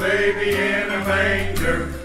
baby in a manger.